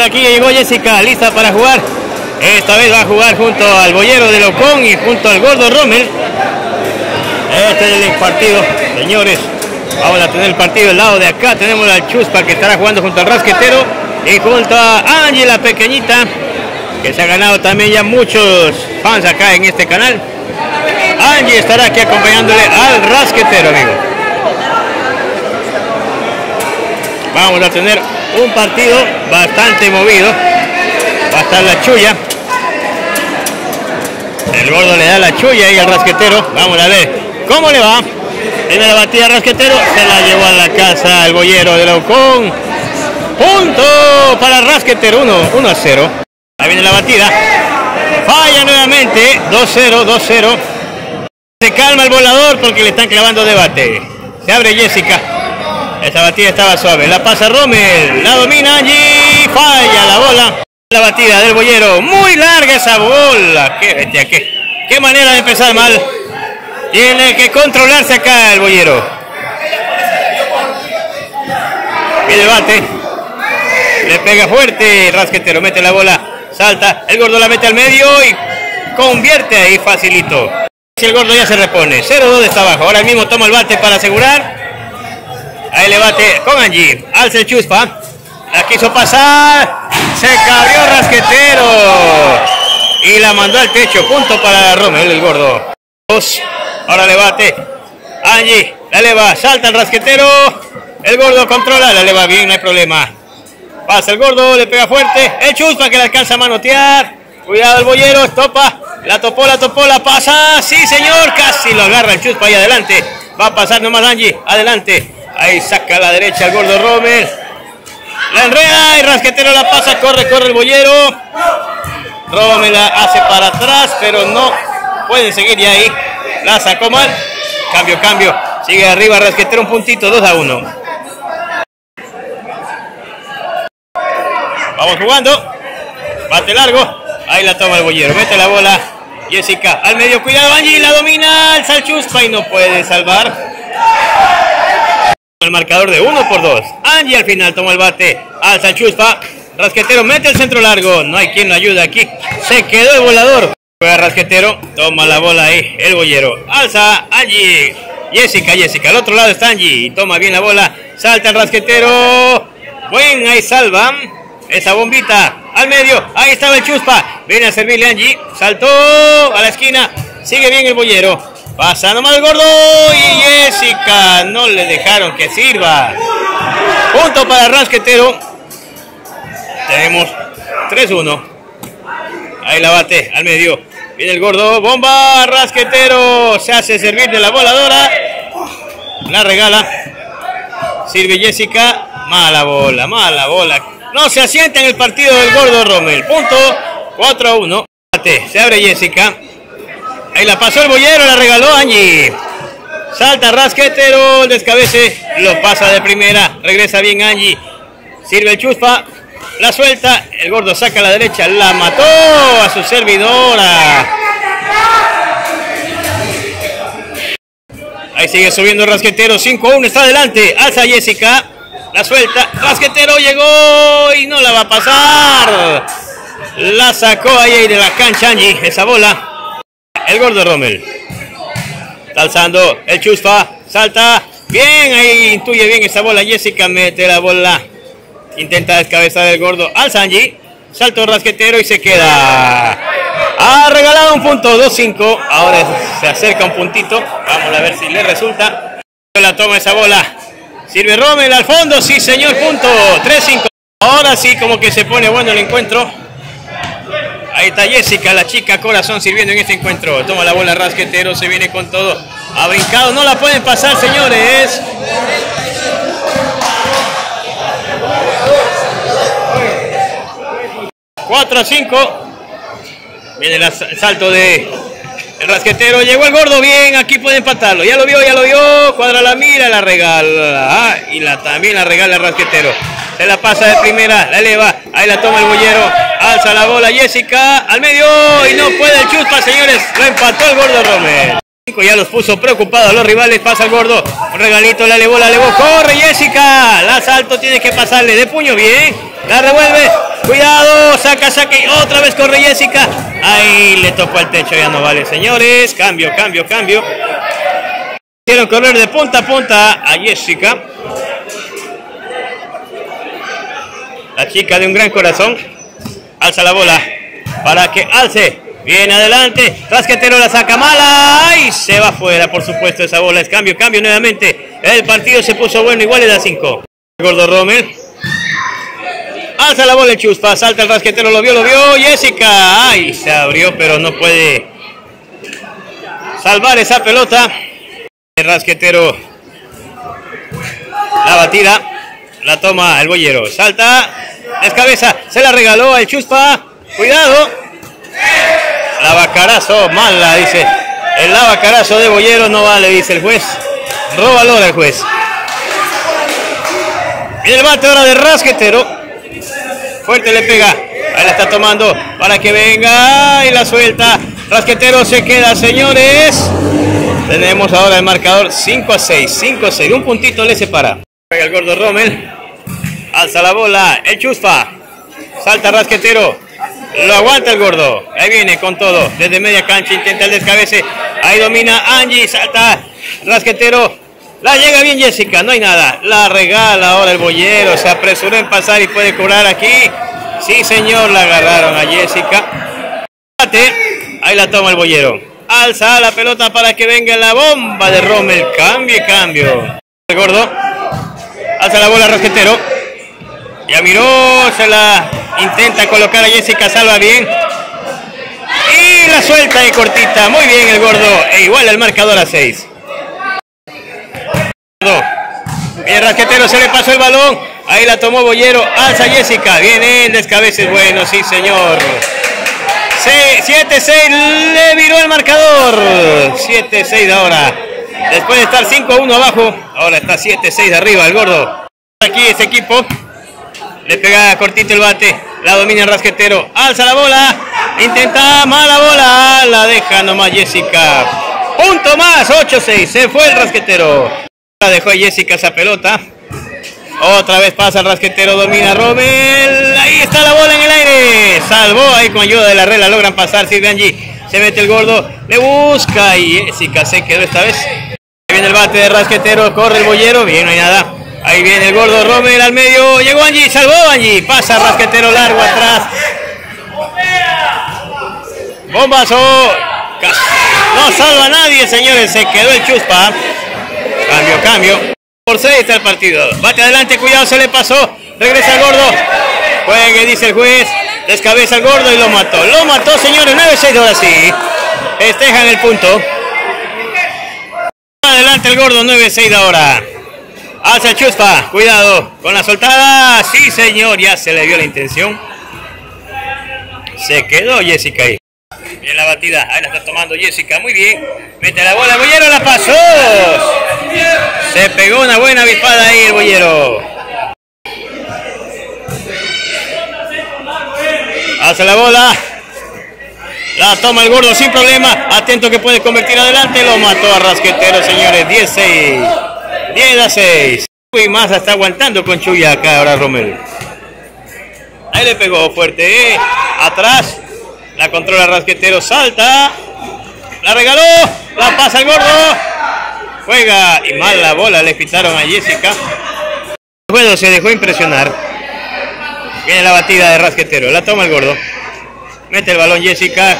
de aquí, llegó Jessica, lista para jugar. Esta vez va a jugar junto al Boyero de Locón y junto al Gordo Rommel. Este es el partido, señores. Vamos a tener el partido del lado de acá. Tenemos al Chuspa que estará jugando junto al Rasquetero y junto a Angie, la pequeñita, que se ha ganado también ya muchos fans acá en este canal. Angie estará aquí acompañándole al Rasquetero, amigo. Vamos a tener un partido bastante movido. Va a estar la chulla. El gordo le da la chulla y al rasquetero. Vamos a ver cómo le va. Primera batida rasquetero. Se la llevó a la casa el boyero de Laucón. Punto para rasquetero. 1, a 0. Ahí viene la batida. Falla nuevamente. 2-0, 2-0. Se calma el volador porque le están clavando debate. Se abre Jessica. Esa batida estaba suave. La pasa Rommel. La domina allí. Falla la bola. La batida del boyero. Muy larga esa bola. Qué bestia, qué, qué manera de empezar mal. Tiene que controlarse acá el boyero. Y debate. Le pega fuerte. Rasquetero mete la bola. Salta. El gordo la mete al medio y convierte ahí facilito. Si el gordo ya se repone. 0-2 está abajo. Ahora mismo toma el bate para asegurar. Ahí le bate con Angie. Alza el chuspa. La quiso pasar. Se cabrió Rasquetero. Y la mandó al techo. Punto para Romel, el gordo. Dos. Ahora le bate. Angie. La eleva. Salta el Rasquetero. El gordo controla. La eleva bien. No hay problema. Pasa el gordo. Le pega fuerte. El chuspa que le alcanza a manotear. Cuidado el boyero. Topa. La topó, la topó. La pasa. Sí, señor. Casi lo agarra el chuspa ahí adelante. Va a pasar nomás Angie. Adelante. Ahí saca a la derecha el gordo Rommel. La enreda y Rasquetero la pasa. Corre, corre el boyero. Rommel la hace para atrás, pero no pueden seguir ya ahí. La sacó mal. Cambio, cambio. Sigue arriba Rasquetero un puntito, 2 a 1. Vamos jugando. Bate largo. Ahí la toma el boyero. Mete la bola. Jessica al medio. Cuidado, Angie. La domina. El Salchuspa y no puede salvar. El marcador de 1 por 2. Angie al final toma el bate. Alza Chuspa. Rasquetero mete el centro largo. No hay quien lo ayude aquí. Se quedó el volador. Juega Rasquetero. Toma la bola ahí. El boyero. Alza Angie. Jessica, Jessica. Al otro lado está Angie. Y toma bien la bola. Salta el rasquetero. Buen, ahí salva. Esa bombita. Al medio. Ahí estaba el Chuspa. Viene a servirle Angie. Saltó a la esquina. Sigue bien el boyero. Pasa nomás gordo y Jessica no le dejaron que sirva. Punto para Rasquetero. Tenemos 3-1. Ahí la bate al medio. Viene el gordo. Bomba. Rasquetero. Se hace servir de la voladora. La regala. Sirve Jessica. Mala bola. Mala bola. No se asienta en el partido del gordo Rommel. Punto 4-1. Se abre Jessica. Ahí la pasó el boyero, la regaló Angie. Salta Rasquetero, el descabece, lo pasa de primera, regresa bien Angie. Sirve el chuspa, la suelta, el gordo saca a la derecha, la mató a su servidora. Ahí sigue subiendo Rasquetero, 5-1, está adelante, alza Jessica, la suelta, Rasquetero llegó y no la va a pasar. La sacó ahí de la cancha Angie, esa bola el gordo Rommel. Está alzando el chuspa, salta. Bien, ahí intuye bien esa bola. Jessica mete la bola. Intenta descabezar el gordo al Sanji. Salto rasquetero y se queda. Ha regalado un punto, 2-5. Ahora se acerca un puntito. Vamos a ver si le resulta. La toma esa bola. Sirve Rommel al fondo. Sí, señor, punto. 3-5. Ahora sí, como que se pone bueno el encuentro. Ahí está Jessica, la chica corazón sirviendo en este encuentro. Toma la bola rasquetero, se viene con todo. Ha brincado, no la pueden pasar, señores. Cuatro a 5. Viene el salto de el rasquetero. Llegó el gordo bien. Aquí puede empatarlo. Ya lo vio, ya lo vio. Cuadra la mira, la regala. y la, también la regala el rasquetero. Se la pasa de primera, la eleva. Ahí la toma el bollero. Alza la bola Jessica al medio y no puede el chuspa, señores. Lo empató el gordo Romero. Ya los puso preocupados los rivales. Pasa el gordo. Un regalito, la elevó, la elevó. Corre Jessica. La salto tiene que pasarle de puño bien. La revuelve. Cuidado, saca, saca y otra vez corre Jessica. Ahí le tocó al techo, ya no vale, señores. Cambio, cambio, cambio. Quiero correr de punta a punta a Jessica. La chica de un gran corazón. Alza la bola para que alce. Viene adelante. Rasquetero la saca mala. Y se va fuera, por supuesto, esa bola. Es cambio, cambio nuevamente. El partido se puso bueno. Igual es a 5. Gordo Rommel. Alza la bola el Chuspa. Salta el rasquetero. Lo vio, lo vio. Jessica. Ay, se abrió, pero no puede salvar esa pelota. El rasquetero. La batida. La toma el boyero. Salta. Descabeza. Se la regaló al Chuspa. Cuidado. La bacarazo, mala, dice. El lavacarazo de Boyero no vale, dice el juez. Roba valor juez. Y el bate ahora de Rasquetero. Fuerte le pega. Ahí la está tomando para que venga y la suelta. Rasquetero se queda, señores. Tenemos ahora el marcador 5 a 6. 5 a 6. Un puntito le separa. Pega el gordo Rommel. Alza la bola. El chuspa. Salta Rasquetero. Lo aguanta el gordo. Ahí viene con todo. Desde media cancha intenta el descabece. Ahí domina Angie. Salta. Rasquetero. La llega bien Jessica. No hay nada. La regala ahora el boyero. Se apresuró en pasar y puede cobrar aquí. Sí, señor. La agarraron a Jessica. Ahí la toma el boyero. Alza la pelota para que venga la bomba de Rommel. Cambio y cambio. El gordo. Alza la bola Rasquetero. Ya miró. Se la Intenta colocar a Jessica Salva bien. Y la suelta y cortita. Muy bien el gordo. E igual el marcador a 6. El rasquetero se le pasó el balón. Ahí la tomó Boyero. Alza Jessica. Viene el descabece. Bueno, sí, señor. 7-6. Le viró el marcador. 7-6 ahora. Después de estar 5-1 abajo. Ahora está 7-6 arriba el gordo. Aquí este equipo. Le pega cortito el bate. La domina el rasquetero. Alza la bola. Intenta mala bola. La deja nomás Jessica. Punto más. 8-6. Se fue el rasquetero. La dejó Jessica esa pelota. Otra vez pasa el rasquetero. Domina Rommel. Ahí está la bola en el aire. Salvó ahí con ayuda de la regla. Logran pasar. Silviangi. Se mete el gordo. Le busca. Y Jessica se quedó esta vez. Viene el bate de rasquetero. Corre el bollero. Bien, no hay nada. Ahí viene el gordo Rommel al medio. Llegó Angie, salvó Angie. Pasa rasquetero largo atrás. Bombazo. No salva a nadie, señores. Se quedó el chuspa. Cambio, cambio. Por 6 está el partido. Bate adelante, cuidado, se le pasó. Regresa el gordo. Juegue, dice el juez. Descabeza el gordo y lo mató. Lo mató, señores. 9-6 ahora sí. Festejan el punto. Adelante el gordo, 9-6 ahora. Hacia Chuspa, cuidado con la soltada. Sí, señor, ya se le vio la intención. Se quedó Jessica ahí. Bien la batida, ahí la está tomando Jessica, muy bien. Mete la bola, el bollero la pasó. Se pegó una buena avispada ahí el bollero. Hace la bola. La toma el gordo sin problema. Atento que puede convertir adelante. Lo mató a Rasquetero, señores. 10-6. 10 a 6. Y está aguantando con Chuya acá ahora Romero. Ahí le pegó fuerte. ¿eh? Atrás. La controla Rasquetero. Salta. La regaló. La pasa el gordo. Juega. Y mal la bola. Le pitaron a Jessica. Bueno, se dejó impresionar. Viene la batida de Rasquetero. La toma el gordo. Mete el balón Jessica.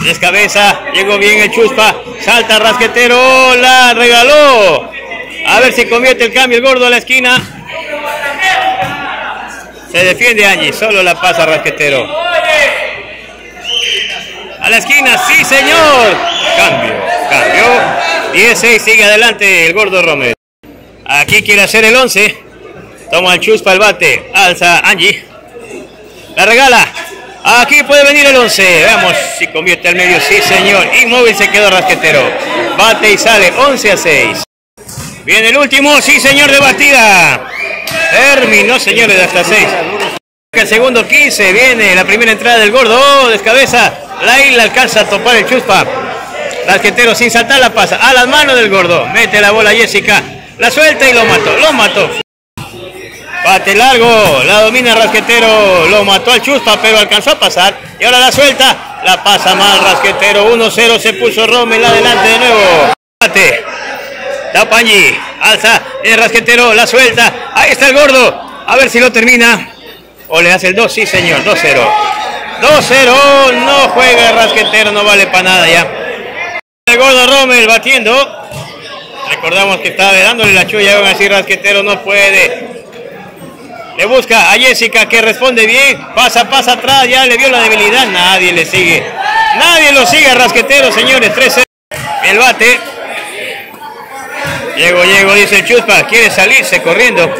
Descabeza. Llegó bien el chuspa. Salta Rasquetero. La regaló. A ver si convierte el cambio el gordo a la esquina. Se defiende Angie, solo la pasa Rasquetero. A la esquina, sí señor. Cambio, cambio. 16 sigue adelante el gordo Romero. Aquí quiere hacer el 11. Toma el chuspa el bate. Alza Angie. La regala. Aquí puede venir el 11. Veamos si convierte al medio. Sí, señor. Inmóvil se quedó Rasquetero. Bate y sale 11 a 6. Viene el último, sí señor de batida. Terminó señores hasta 6. El segundo 15, viene la primera entrada del gordo, oh, descabeza. La isla alcanza a topar el chuspa. Rasquetero sin saltar la pasa a las manos del gordo. Mete la bola Jessica. La suelta y lo mató, lo mató. Bate largo, la domina Rasquetero, lo mató al Chuspa, pero alcanzó a pasar. Y ahora la suelta, la pasa mal Rasquetero, 1-0 se puso Rommel adelante de nuevo. Bate, Tapanji, alza el Rasquetero, la suelta. Ahí está el gordo, a ver si lo termina. O le hace el 2, sí señor, 2-0. 2-0, no juega el Rasquetero, no vale para nada ya. El gordo Rommel batiendo. Recordamos que estaba dándole la chulla, aún así Rasquetero no puede. Le busca a Jessica que responde bien. Pasa, pasa atrás. Ya le vio la debilidad. Nadie le sigue. Nadie lo sigue Rasquetero, señores. 13. El bate. Llego, llego, dice el Chuspa. Quiere salirse corriendo.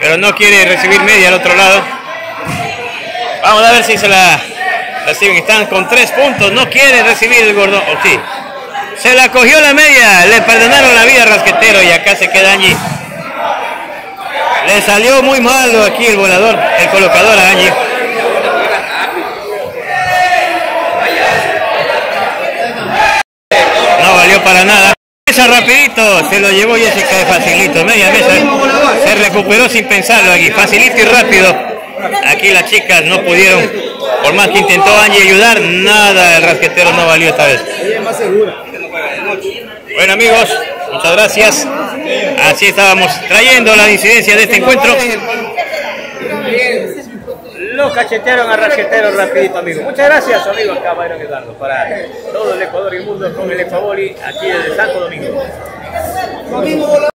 Pero no quiere recibir media al otro lado. Vamos a ver si se la reciben. Están con tres puntos. No quiere recibir el gordo. O sí. Se la cogió la media. Le perdonaron la vida a Rasquetero. Y acá se queda allí. Le salió muy malo aquí el volador, el colocador a Angie. No valió para nada. Esa rapidito, se lo llevó Jessica de facilito, media mesa. Se recuperó sin pensarlo aquí, facilito y rápido. Aquí las chicas no pudieron, por más que intentó Angie ayudar, nada, el rasquetero no valió esta vez. Bueno amigos, muchas gracias. Así estábamos trayendo la incidencia de este encuentro. Lo cachetearon a rasquetero rapidito, amigo. Muchas gracias, amigo, acá Byron Eduardo, para todo el Ecuador y el mundo con el Ecuaboli aquí desde Santo Domingo.